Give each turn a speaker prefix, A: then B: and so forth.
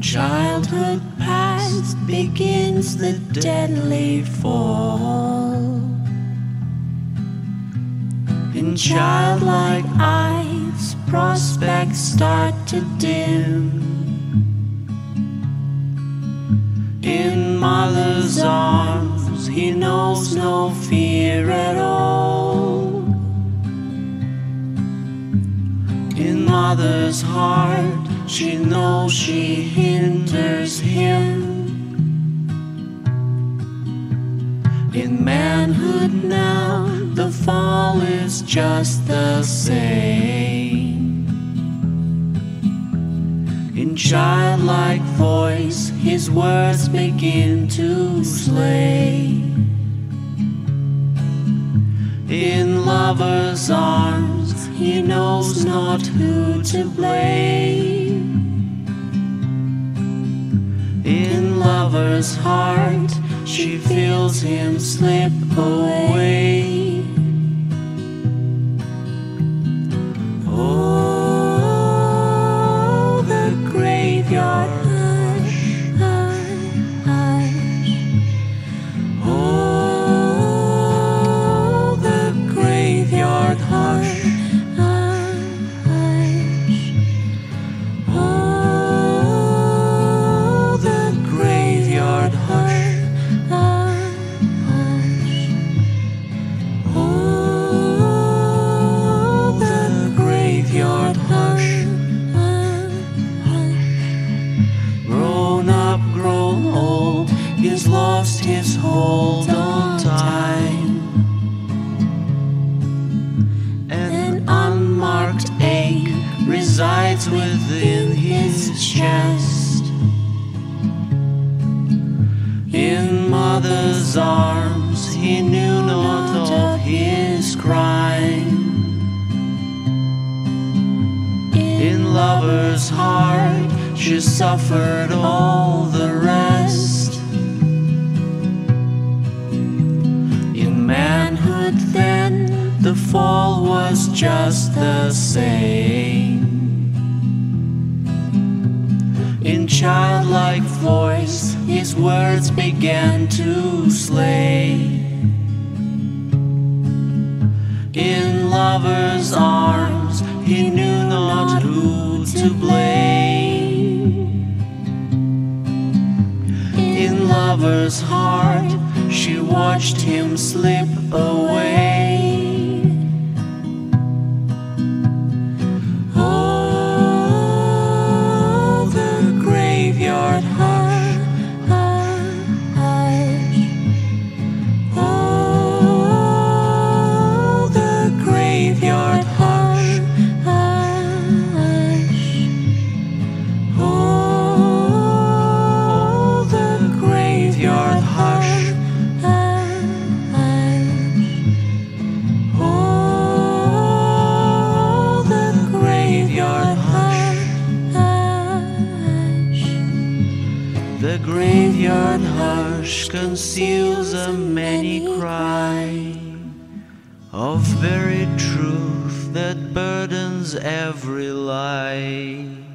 A: childhood past begins the deadly fall. In childlike eyes, prospects start to dim. In mother's arms, he knows no fear at all. Mother's heart, she knows she hinders him. In manhood now, the fall is just the same. In childlike voice, his words begin to slay. In lover's arms, he knows not who to blame. In lover's heart, she feels him slip away. Hold on time. An unmarked ache resides within his chest. In mother's arms, he knew not of his crime. In lover's heart, she suffered all the rest. The fall was just the same. In childlike voice, his words began to slay. In lover's arms, he knew not who to blame. In lover's heart, she watched him slip away. Hush conceals a many cry of buried truth that burdens every lie.